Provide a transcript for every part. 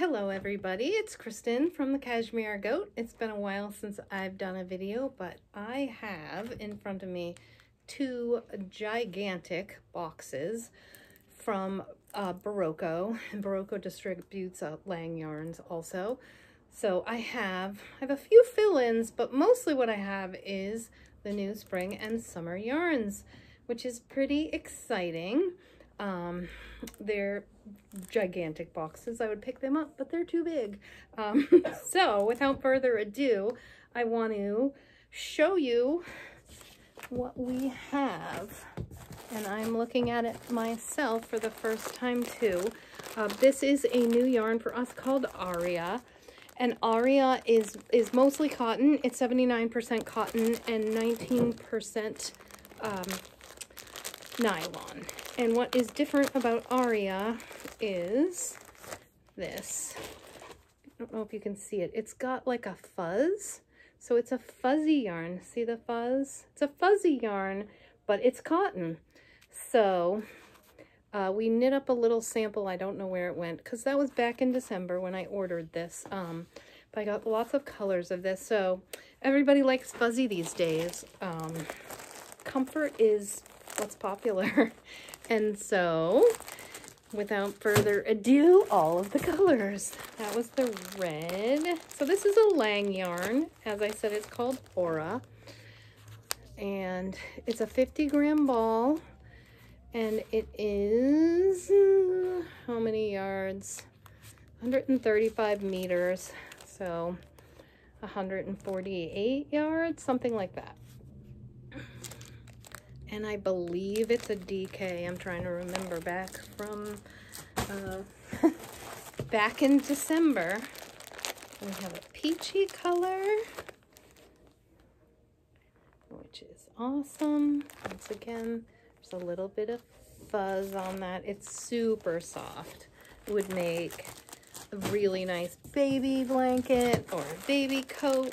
Hello everybody, it's Kristin from the Cashmere Goat. It's been a while since I've done a video, but I have in front of me two gigantic boxes from uh. And Berroco distributes uh, Lang yarns also. So I have, I have a few fill-ins, but mostly what I have is the new spring and summer yarns, which is pretty exciting. Um, they're gigantic boxes. I would pick them up, but they're too big. Um, so without further ado, I want to show you what we have. And I'm looking at it myself for the first time too. Uh, this is a new yarn for us called Aura. And Aura is, is mostly cotton. It's 79% cotton and 19% um, nylon. And what is different about Aura is this. I don't know if you can see it. It's got like a fuzz. So it's a fuzzy yarn. See the fuzz? It's a fuzzy yarn, but it's cotton. So uh, we knit up a little sample. I don't know where it went because that was back in December when I ordered this. Um, but I got lots of colors of this. So everybody likes fuzzy these days. Um, comfort is what's popular. and so, without further ado, all of the colors. That was the red. So this is a Lang yarn. As I said, it's called Aura. And it's a 50 gram ball. And it is, uh, how many yards? 135 meters. So 148 yards, something like that and I believe it's a DK. I'm trying to remember back from uh, back in December. We have a peachy color, which is awesome. Once again, there's a little bit of fuzz on that. It's super soft. It would make a really nice baby blanket or a baby coat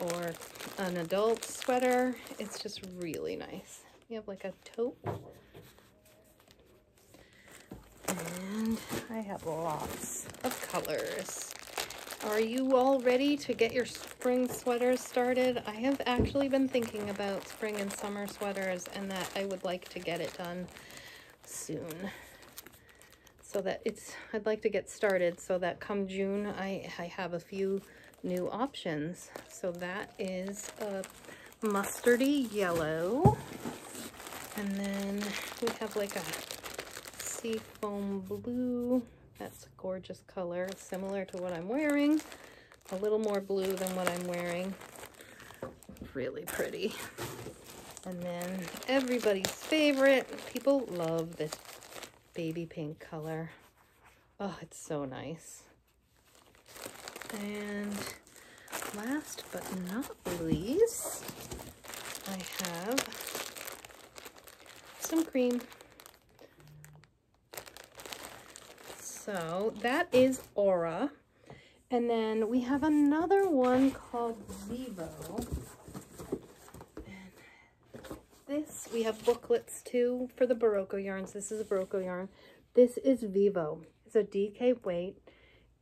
or an adult sweater. It's just really nice. You have like a tote. And I have lots of colors. Are you all ready to get your spring sweaters started? I have actually been thinking about spring and summer sweaters and that I would like to get it done soon. So that it's, I'd like to get started so that come June, I, I have a few new options. So that is a mustardy yellow. And then we have like a seafoam blue. That's a gorgeous color, similar to what I'm wearing. A little more blue than what I'm wearing. Really pretty. And then everybody's favorite. People love this baby pink color. Oh, it's so nice. And last but not least, I have some cream. So that is Aura. And then we have another one called Vivo. And this, we have booklets too for the Berroco yarns. This is a Berroco yarn. This is Vivo. It's a DK weight.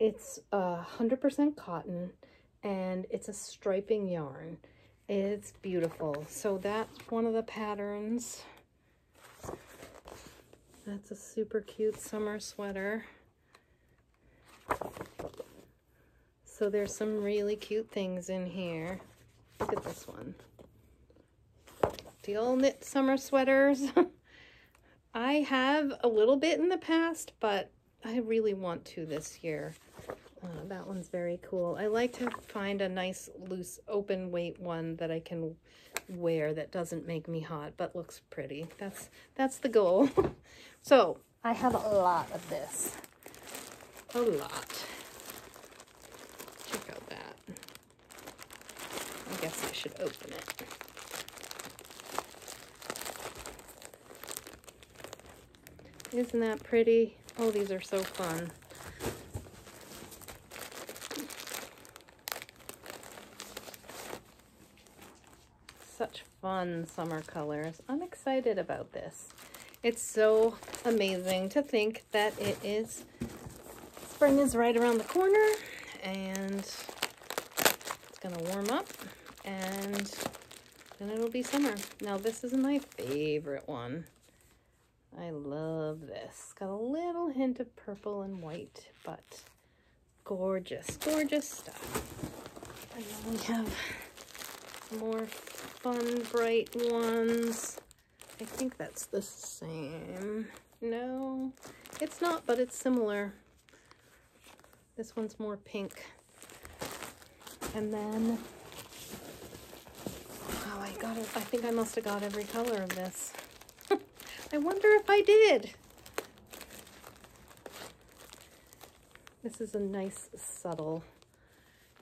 It's a 100% cotton and it's a striping yarn. It's beautiful. So that's one of the patterns. That's a super cute summer sweater. So there's some really cute things in here. Look at this one. Old knit summer sweaters. I have a little bit in the past, but I really want to this year. Uh, that one's very cool. I like to find a nice loose open weight one that I can wear that doesn't make me hot but looks pretty. That's that's the goal. so I have a lot of this. A lot. Check out that. I guess I should open it. Isn't that pretty? Oh, these are so fun. Such fun summer colors. I'm excited about this. It's so amazing to think that it is spring is right around the corner and it's gonna warm up and then it'll be summer. Now this is my favorite one. I love this. Got a little hint of purple and white, but gorgeous, gorgeous stuff. And then we have more fun, bright ones. I think that's the same. No, it's not, but it's similar. This one's more pink. And then, oh, I got it. I think I must have got every color of this. I wonder if I did. This is a nice subtle.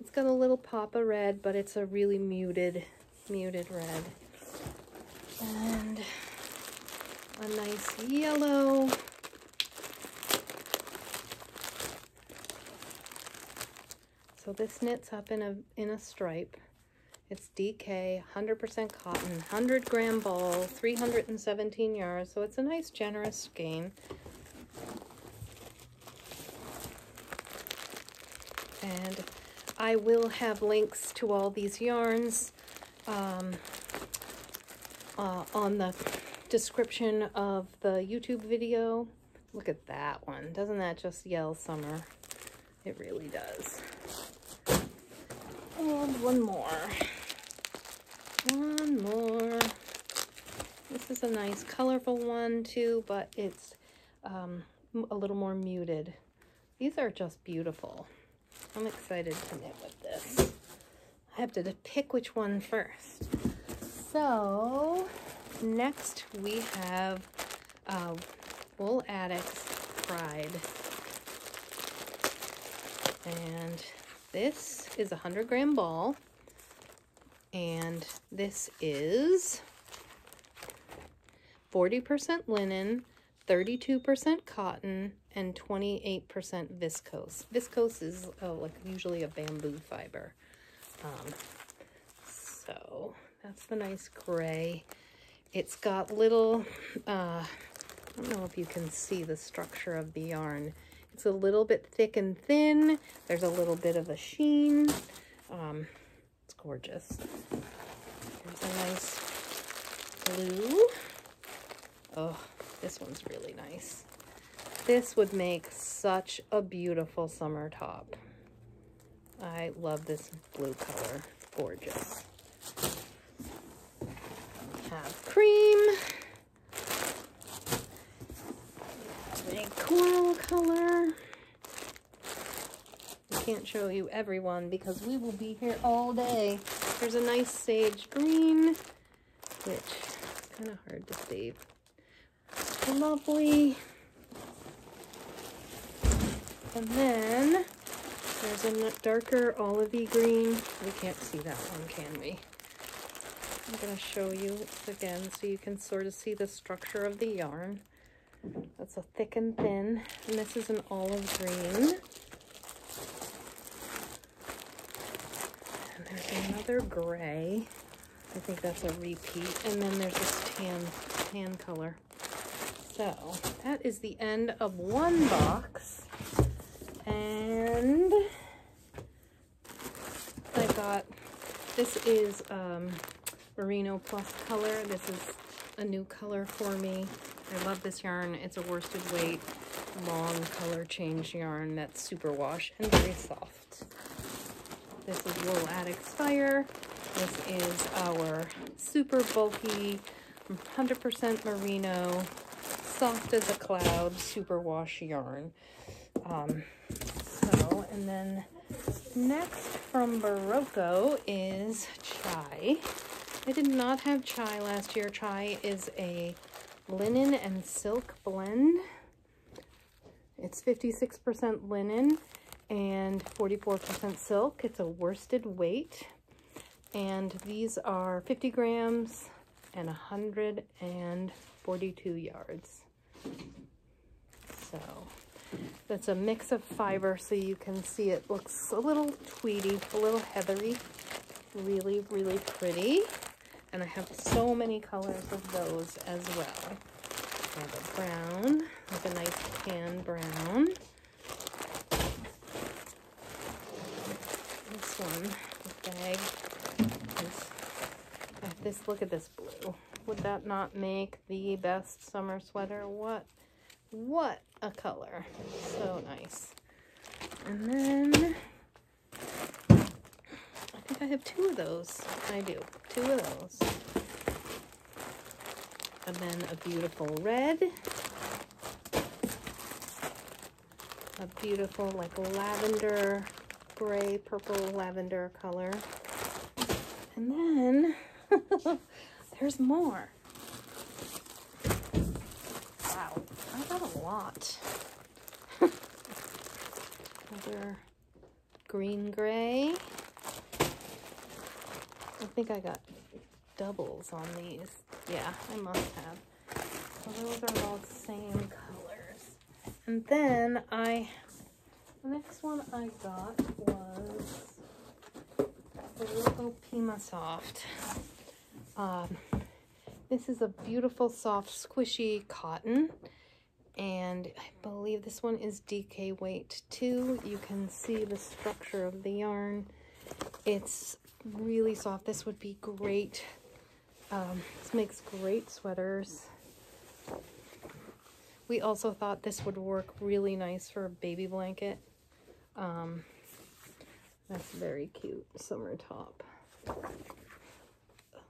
It's got a little pop of red, but it's a really muted, muted red. And a nice yellow. So this knits up in a in a stripe. It's DK, 100% cotton, 100 gram ball, 317 yards. So it's a nice generous skein. And I will have links to all these yarns um, uh, on the description of the YouTube video. Look at that one. Doesn't that just yell summer? It really does. And one more. One more. This is a nice colorful one too, but it's um, a little more muted. These are just beautiful. I'm excited to knit with. I have to pick which one first. So next we have uh, Wool Addicts Pride. And this is a 100 gram ball. And this is 40% linen, 32% cotton, and 28% viscose. Viscose is oh, like usually a bamboo fiber. Um, so that's the nice gray. It's got little, uh, I don't know if you can see the structure of the yarn. It's a little bit thick and thin. There's a little bit of a sheen. Um, it's gorgeous. Here's a nice blue. Oh, this one's really nice. This would make such a beautiful summer top. I love this blue color. Gorgeous have cream. A coral color. I can't show you everyone because we will be here all day. There's a nice sage green, which is kind of hard to see. Lovely. And then there's a darker olivey green. We can't see that one, can we? I'm going to show you again so you can sort of see the structure of the yarn. That's a thick and thin, and this is an olive green. And there's another gray. I think that's a repeat. And then there's this tan, tan color. So that is the end of one box. And I got, this is um, Merino Plus color. This is a new color for me. I love this yarn. It's a worsted weight, long color change yarn that's super wash and very soft. This is Wool Addicts Fire. This is our super bulky, 100% merino, soft as a cloud, super wash yarn. Um, so, and then next from Berroco is Chai. I did not have chai last year. Chai is a linen and silk blend. It's 56% linen and 44% silk. It's a worsted weight. And these are 50 grams and 142 yards. So it's a mix of fiber, so you can see it looks a little tweedy, a little heathery. Really, really pretty. And I have so many colors of those as well. I have a brown, like a nice tan brown. This one, bag, this, look at this blue. Would that not make the best summer sweater? What what a color. So nice. And then, I think I have two of those. I do, two of those. And then a beautiful red. A beautiful like lavender, gray, purple lavender color. And then there's more. Wow, I got a lot. Another green gray. I think I got doubles on these. Yeah, I must have. So those are all the same colors. And then I, the next one I got was the little Pima Soft. Um, this is a beautiful, soft, squishy cotton. And I believe this one is DK weight too. You can see the structure of the yarn. It's really soft. This would be great. Um, this makes great sweaters. We also thought this would work really nice for a baby blanket. Um, that's very cute summer top.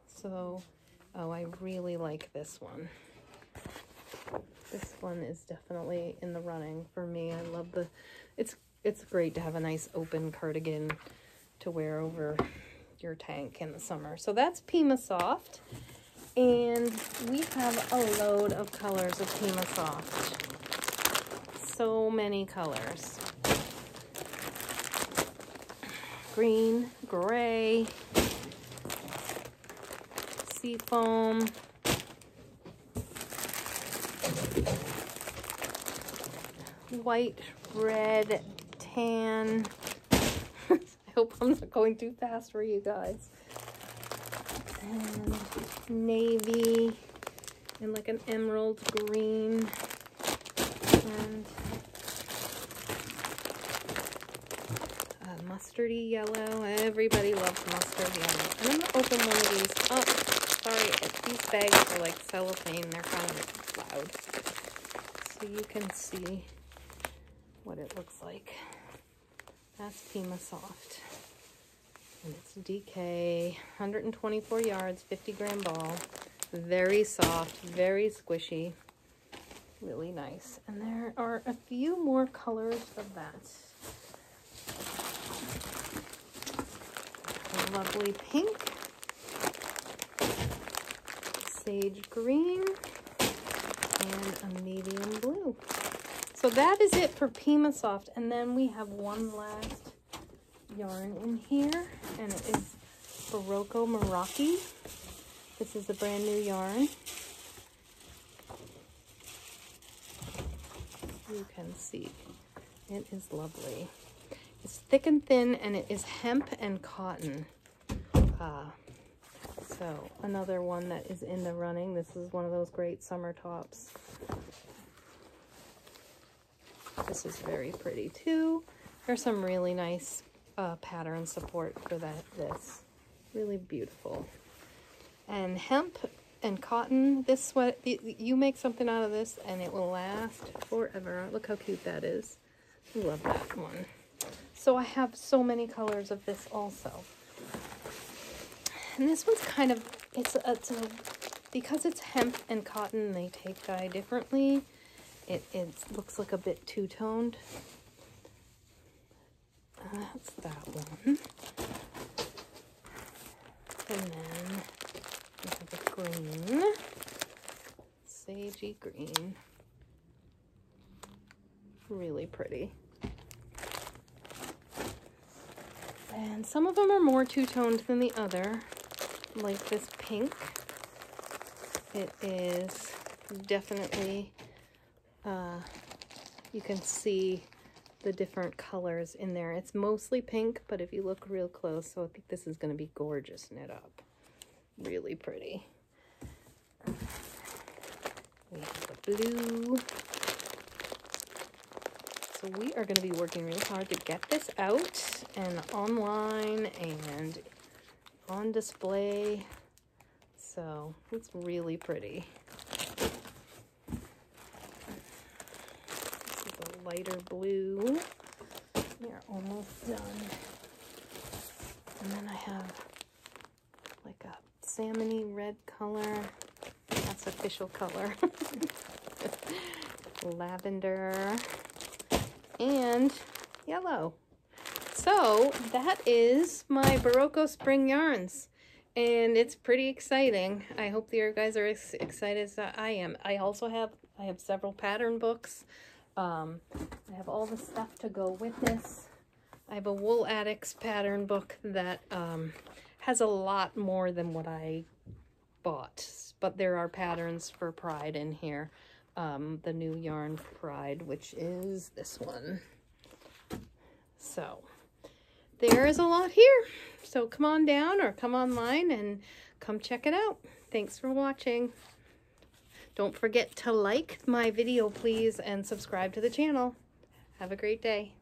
So, oh, I really like this one. This one is definitely in the running for me. I love the, it's, it's great to have a nice open cardigan to wear over your tank in the summer. So that's Pima Soft. And we have a load of colors of Pima Soft. So many colors. Green, gray, seafoam, white, red, tan. I hope I'm not going too fast for you guys. And navy, and like an emerald green, and uh, mustardy yellow. Everybody loves mustard yellow. And I'm to open one of these up. Sorry, these bags are like cellophane. They're kind of loud. So you can see what it looks like. That's Pima Soft. And it's DK, 124 yards, 50 gram ball. Very soft, very squishy. Really nice. And there are a few more colors of that. A lovely pink. Sage green. And a medium blue. So that is it for Pima Soft. And then we have one last yarn in here, and it is Berroco Meraki. This is a brand new yarn. You can see it is lovely. It's thick and thin, and it is hemp and cotton. Uh, so another one that is in the running. This is one of those great summer tops. This is very pretty too. There's some really nice uh, pattern support for that. This really beautiful. And hemp and cotton. This sweat, you make something out of this, and it will last forever. Look how cute that is. Love that one. So I have so many colors of this also. And this one's kind of, it's a, it's a because it's hemp and cotton, they take dye differently. It, it looks like a bit two-toned. That's that one. And then we have the green, sagey green. Really pretty. And some of them are more two-toned than the other, like this pink. It is definitely, uh, you can see the different colors in there. It's mostly pink, but if you look real close, so I think this is going to be gorgeous knit up. Really pretty. We have the blue. So we are going to be working really hard to get this out and online and on display. So it's really pretty. This is a lighter blue. We're almost done. And then I have like a salmony red color. That's official color. Lavender and yellow. So that is my Berroco Spring Yarns. And it's pretty exciting. I hope you guys are as excited as I am. I also have, I have several pattern books. Um, I have all the stuff to go with this. I have a Wool Addicts pattern book that um, has a lot more than what I bought. But there are patterns for Pride in here. Um, the new yarn Pride, which is this one. So there is a lot here. So come on down or come online and come check it out. Thanks for watching. Don't forget to like my video, please, and subscribe to the channel. Have a great day.